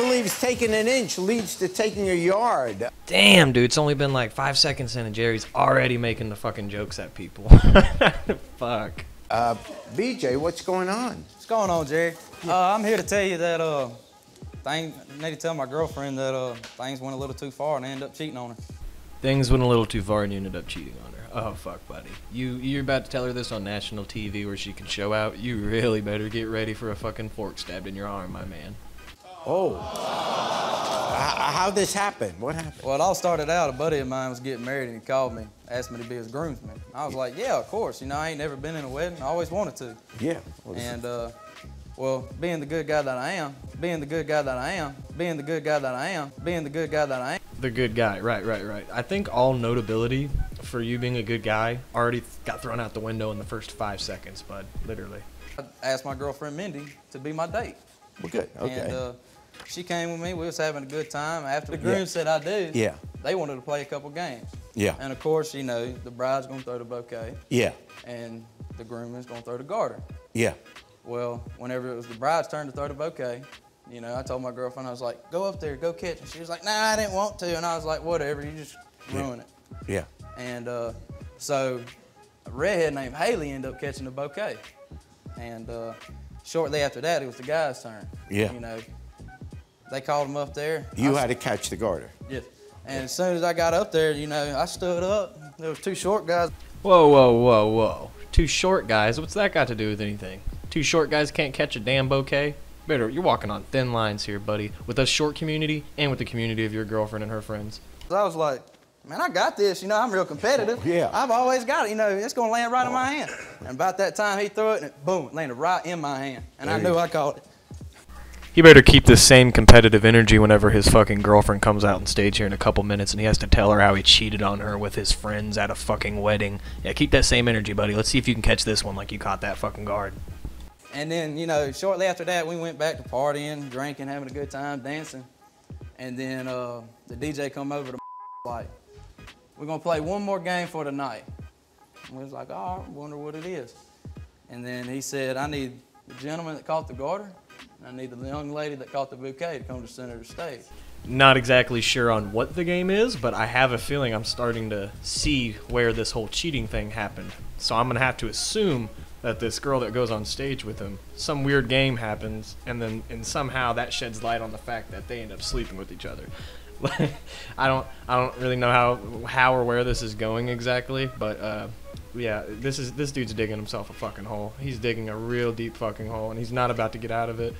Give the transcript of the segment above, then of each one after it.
believes taking an inch leads to taking a yard. Damn, dude, it's only been like five seconds in, and Jerry's already making the fucking jokes at people. Fuck. Uh, BJ, what's going on? What's going on, Jerry? Uh, I'm here to tell you that uh, thing, I need to tell my girlfriend that uh, things went a little too far and I ended up cheating on her. Things went a little too far, and you ended up cheating on her. Oh fuck, buddy. You you're about to tell her this on national TV where she can show out. You really better get ready for a fucking fork stabbed in your arm, my man. Oh. H- how this happen? What happened? Well, it all started out, a buddy of mine was getting married and he called me, asked me to be his groomsman. I was like, yeah, of course. You know, I ain't never been in a wedding. I always wanted to. Yeah. And, uh, well, being the good guy that I am, being the good guy that I am, being the good guy that I am, being the good guy that I am. The good guy, right, right, right. I think all notability for you being a good guy already got thrown out the window in the first five seconds, bud. Literally. I asked my girlfriend Mindy to be my date. Well, good. Okay. And uh, she came with me. We was having a good time. After the Yeah. groom said I do, Yeah. they wanted to play a couple games. Yeah. And of course, you know, the bride's gonna throw the bouquet, Yeah. and the groom is gonna throw the garter. Yeah. Well, whenever it was the bride's turn to throw the bouquet, you know, I told my girlfriend, I was like, go up there, go catch And She was like, nah, I didn't want to. And I was like, whatever, you just ruin it. Yeah. And uh, so a redhead named Haley ended up catching the bouquet. And uh, shortly after that, it was the guy's turn. Yeah. You know, they called him up there. You I had to catch the garter. Yes. And as soon as I got up there, you know, I stood up. There was two short guys. Whoa, whoa, whoa, whoa. Two short guys. What's that got to do with anything? Two short guys can't catch a damn bouquet. Better, you're walking on thin lines here, buddy. With us short community and with the community of your girlfriend and her friends. I was like, man, I got this. You know, I'm real competitive. Yeah. I've always got it. You know, it's going to land right in my hand. And about that time, he threw it, and it, boom, it landed right in my hand. And I knew you I caught it. He better keep this same competitive energy whenever his fucking girlfriend comes out on stage here in a couple minutes and he has to tell her how he cheated on her with his friends at a fucking wedding. Yeah, keep that same energy, buddy. Let's see if you can catch this one like you caught that fucking guard. And then, you know, shortly after that, we went back to partying, drinking, having a good time, dancing. And then uh, the DJ come over to like, we're gonna play one more game for tonight. night. And we was like, oh, I wonder what it is. And then he said, I need the gentleman that caught the garter, and I need the young lady that caught the bouquet to come to the stage. Not exactly sure on what the game is, but I have a feeling I'm starting to see where this whole cheating thing happened. So I'm gonna have to assume that this girl that goes on stage with him, some weird game happens, and then and somehow that sheds light on the fact that they end up sleeping with each other. I don't I don't really know how how or where this is going exactly, but uh, yeah, this is this dude's digging himself a fucking hole. He's digging a real deep fucking hole, and he's not about to get out of it.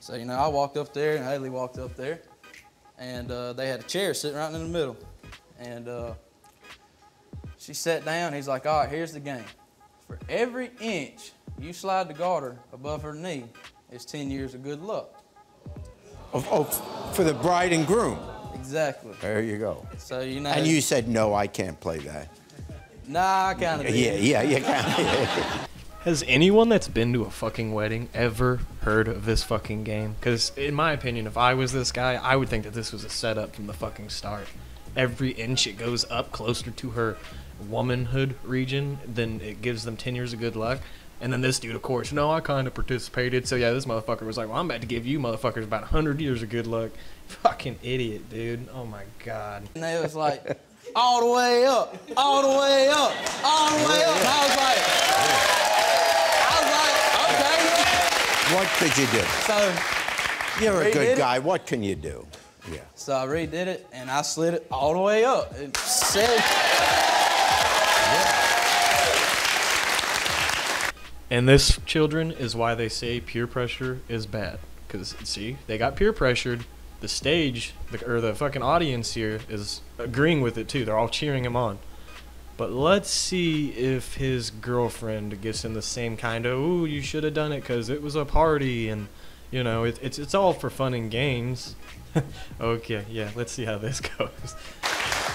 So, you know, I walked up there, and Haley walked up there, and uh, they had a chair sitting right in the middle. And uh, she sat down. He's like, all right, here's the game. For every inch you slide the garter above her knee, it's 10 years of good luck. Oh, oh, for the bride and groom. Exactly. There you go. So, you know. And you said, no, I can't play that. Nah, I kind of Yeah, yeah, yeah, can. Has anyone that's been to a fucking wedding ever heard of this fucking game? Because, in my opinion, if I was this guy, I would think that this was a setup from the fucking start. Every inch it goes up closer to her womanhood region, then it gives them 10 years of good luck. And then this dude, of course, no, I kind of participated. So, yeah, this motherfucker was like, well, I'm about to give you motherfuckers about 100 years of good luck. Fucking idiot, dude. Oh my god. And they was like, all the way up, all the way up, all the way up. And I was like, I was like, okay. what could you do? So You're a They did good it. guy. What can you do? Yeah. So I redid it and I slid it all the way up. It said, And this, children, is why they say peer pressure is bad. Because, see, they got peer pressured. The stage, the, or the fucking audience here, is agreeing with it too. They're all cheering him on. But let's see if his girlfriend gives him the same kind of, ooh, you should have done it because it was a party and, you know, it, it's, it's all for fun and games. okay, yeah, let's see how this goes.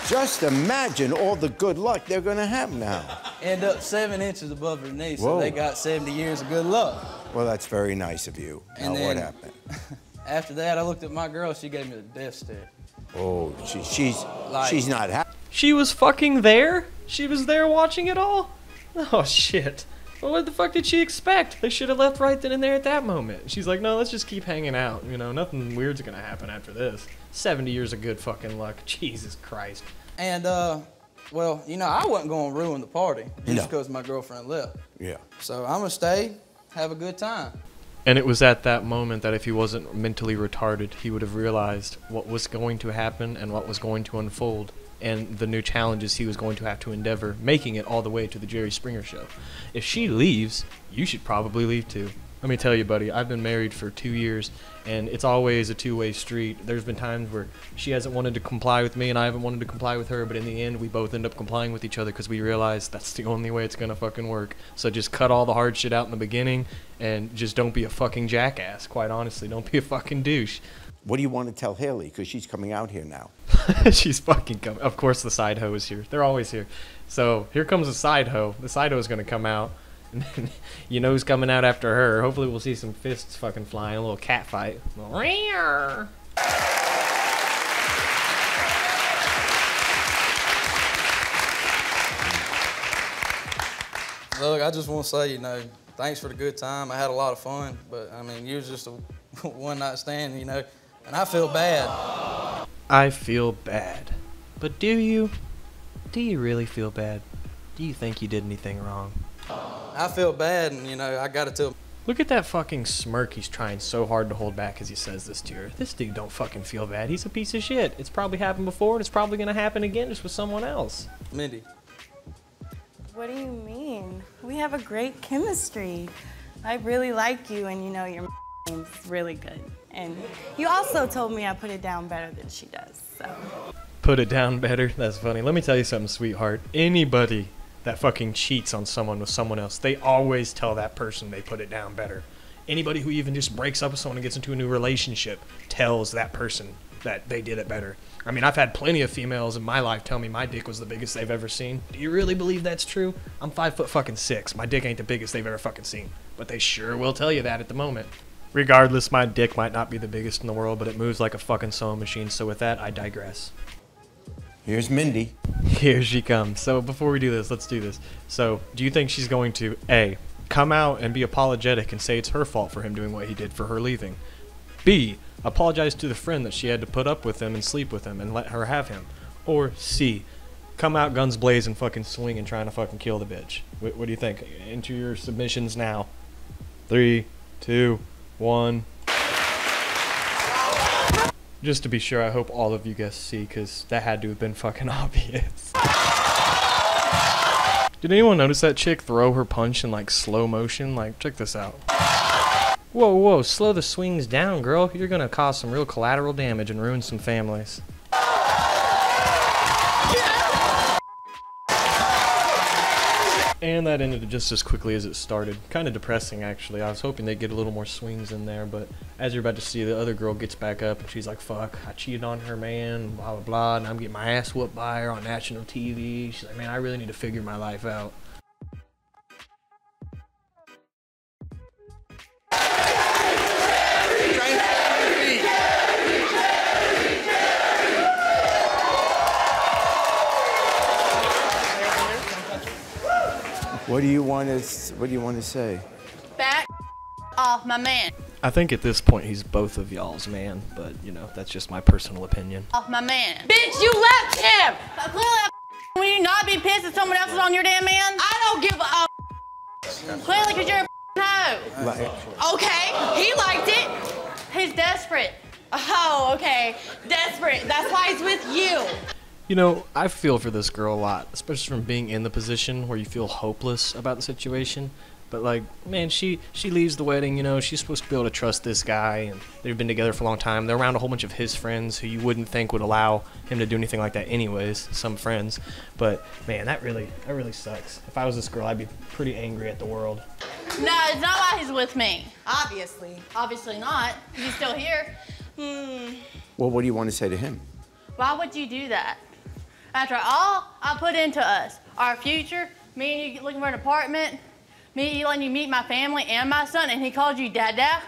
Just imagine all the good luck they're going to have now. end up seven inches above her knee, so Whoa. they got 70 years of good luck. Well, that's very nice of you. Now, And what happened? After that, I looked at my girl. She gave me the death stare. Oh, she, she's Like- she's not happy. She was fucking there? She was there watching it all? Oh, shit. Well, what the fuck did she expect? They should have left right then and there at that moment. She's like, no, let's just keep hanging out. You know, nothing weird's gonna happen after this. 70 years of good fucking luck. Jesus Christ. And, uh, well, you know, I wasn't going to ruin the party just No. because my girlfriend left. Yeah. So I'm going to stay, have a good time. And it was at that moment that if he wasn't mentally retarded, he would have realized what was going to happen and what was going to unfold and the new challenges he was going to have to endeavor, making it all the way to the Jerry Springer show. If she leaves, you should probably leave too. Let me tell you, buddy, I've been married for two years, and it's always a two way street. There's been times where she hasn't wanted to comply with me, and I haven't wanted to comply with her, but in the end, we both end up complying with each other because we realize that's the only way it's gonna fucking work. So just cut all the hard shit out in the beginning, and just don't be a fucking jackass, quite honestly. Don't be a fucking douche. What do you want to tell Haley? Because she's coming out here now. She's fucking coming. Of course, the side hoe is here. They're always here. So here comes the side hoe. The side hoe is gonna come out. You know who's coming out after her. Hopefully, we'll see some fists fucking flying, a little cat fight. Rear. Look, I just want to say, you know, thanks for the good time. I had a lot of fun, but I mean, you was just a one night stand, you know, and I feel bad. I feel bad. But do you? Do you really feel bad? Do you think you did anything wrong? I feel bad, and you know, I got to tell. Look at that fucking smirk he's trying so hard to hold back as he says this to her. This dude don't fucking feel bad. He's a piece of shit. It's probably happened before, and it's probably gonna happen again just with someone else. Mindy, What do you mean? We have a great chemistry. I really like you, and you know your name's really good. And you also told me I put it down better than she does. So Put it down better. That's funny. Let me tell you something, sweetheart. Anybody that fucking cheats on someone with someone else, they always tell that person they put it down better. Anybody who even just breaks up with someone and gets into a new relationship tells that person that they did it better. I mean, I've had plenty of females in my life tell me my dick was the biggest they've ever seen. Do you really believe that's true? I'm five foot fucking six. My dick ain't the biggest they've ever fucking seen. But they sure will tell you that at the moment. Regardless, my dick might not be the biggest in the world, but it moves like a fucking sewing machine. So with that, I digress. Here's Mindy. Here she comes. So before we do this, let's do this. So, do you think she's going to A, come out and be apologetic and say it's her fault for him doing what he did for her leaving? B, apologize to the friend that she had to put up with him and sleep with him and let her have him? Or C, come out guns blazing, and fucking swinging, trying to fucking kill the bitch? What, what do you think? Enter your submissions now. Three, two, one. Just to be sure, I hope all of you guys C, because that had to have been fucking obvious. Did anyone notice that chick throw her punch in like slow motion? Like, check this out. Whoa, whoa, slow the swings down, girl. You're gonna cause some real collateral damage and ruin some families. And that ended just as quickly as it started. Kind of depressing, actually. I was hoping they'd get a little more swings in there, but as you're about to see, the other girl gets back up and she's like, fuck, I cheated on her, man, blah, blah, blah, and I'm getting my ass whooped by her on national TV. She's like, man, I really need to figure my life out. What do you want to What do you want to say? Back off my man. I think at this point he's both of y'all's man, but you know, that's just my personal opinion. Off my man. Bitch, you left him. Clearly, I will you not be pissed that someone else is on your damn man? I don't give a Clearly, because you're a hoe. Like, Okay, he liked it. He's desperate. Oh, okay. Desperate. That's why he's with you. You know, I feel for this girl a lot, especially from being in the position where you feel hopeless about the situation. But like, man, she she leaves the wedding. You know, she's supposed to be able to trust this guy, and they've been together for a long time. They're around a whole bunch of his friends who you wouldn't think would allow him to do anything like that, anyways. Some friends, but man, that really that really sucks. If I was this girl, I'd be pretty angry at the world. No, it's not why he's with me. obviously, Obviously not. He's still here. Hmm. well, what do you want to say to him? Why would you do that? After all I put into us, our future, me and you looking for an apartment, me letting you meet my family and my son, and he called you dada.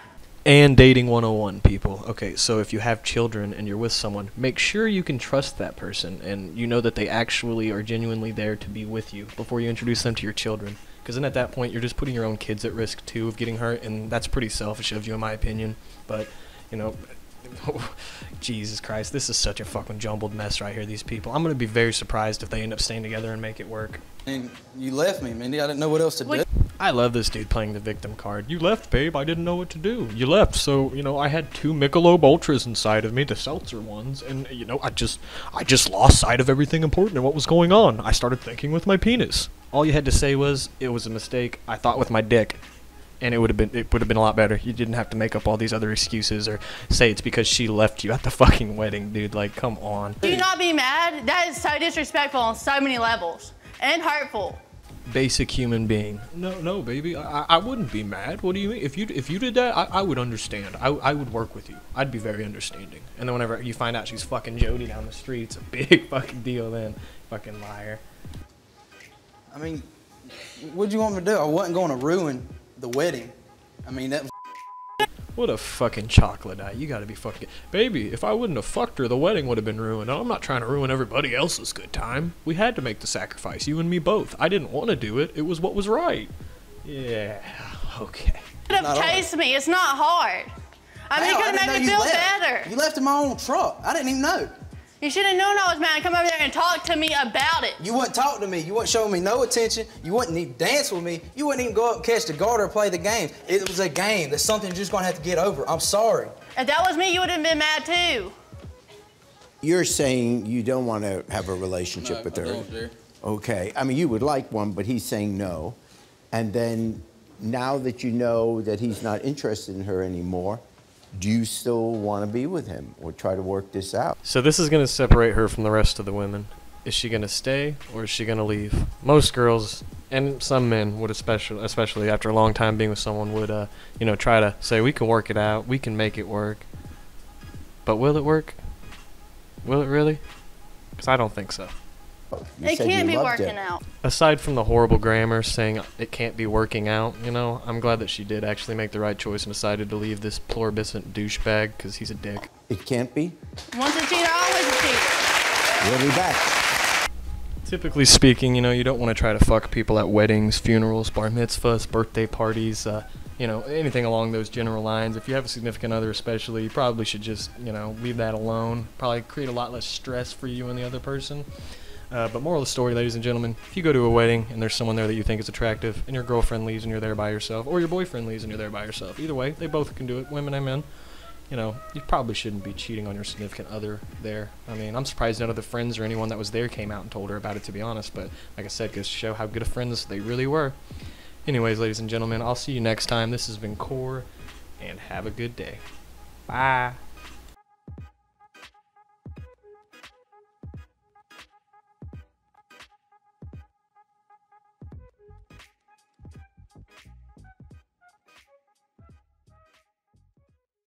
And dating 101, people. Okay, so if you have children and you're with someone, make sure you can trust that person and you know that they actually are genuinely there to be with you before you introduce them to your children. Because then at that point, you're just putting your own kids at risk too of getting hurt, and that's pretty selfish of you, in my opinion. But, you know, Jesus Christ, this is such a fucking jumbled mess right here. These people. I'm gonna be very surprised if they end up staying together and make it work. And you left me, Mindy. I didn't know what else to do. I love this dude playing the victim card. You left, babe. I didn't know what to do. You left, so you know I had two Michelob Ultras inside of me, the seltzer ones, and you know I just, I just lost sight of everything important and what was going on. I started thinking with my penis. All you had to say was it was a mistake. I thought with my dick, and it would have been, it would have been a lot better. You didn't have to make up all these other excuses or say it's because she left you at the fucking wedding, dude. Like, come on. Do you not be mad? That is so disrespectful on so many levels and hurtful. basic human being. No, no, baby, I, I- I wouldn't be mad. What do you mean? If you if you did that, I, I would understand. I, I would work with you. I'd be very understanding. And then whenever you find out she's fucking Jody down the street, it's a big fucking deal. Then, fucking liar. I mean, what'd you want me to do? I wasn't going to ruin the wedding. I mean, that What a fucking chocolate night. You gotta be fucking. Baby, if I wouldn't have fucked her, the wedding would have been ruined. I'm not trying to ruin everybody else's good time. We had to make the sacrifice, you and me both. I didn't want to do it, it was what was right. Yeah, okay. could have Not hard. chased me. It's not hard. I mean, Hell, you could I didn't have made me feel left. better. You left in my own truck. I didn't even know. You should have known I was mad. Come over there and talk to me about it. You wouldn't talk to me. You wouldn't show me no attention. You wouldn't even dance with me. You wouldn't even go up and catch the guard or play the game. It was a game. That's something you're just gonna have to get over. I'm sorry. If that was me, you would have been mad too. You're saying you don't want to have a relationship with her. Okay. I mean, you would like one, but he's saying no. And then now that you know that he's not interested in her anymore, do you still want to be with him or try to work this out? So this is gonna separate her from the rest of the women. Is she gonna stay or is she gonna leave? Most girls and some men would especially especially after a long time being with someone would uh you know try to say we can work it out, we can make it work. But will it work? Will it really? Cuz I don't think so. You it can't be working it. out. Aside from the horrible grammar saying it can't be working out, you know, I'm glad that she did actually make the right choice and decided to leave this pluribuscent douchebag cuz he's a dick. It can't be? Once a cheater, always a cheater. We'll be back. Typically speaking, you know, you don't want to try to fuck people at weddings, funerals, bar mitzvahs, birthday parties, uh, you know, anything along those general lines. If you have a significant other, especially, you probably should just, you know, leave that alone. Probably create a lot less stress for you and the other person. Uh, but moral of the story, ladies and gentlemen, if you go to a wedding and there's someone there that you think is attractive, and your girlfriend leaves and you're there by yourself, or your boyfriend leaves and you're there by yourself, either way, they both can do it, women and men you know, you probably shouldn't be cheating on your significant other there. I mean, I'm surprised none of the friends or anyone that was there came out and told her about it, to be honest. But like I said, goes to show how good of friends they really were. Anyways, ladies and gentlemen, I'll see you next time. This has been Core, and have a good day. Bye.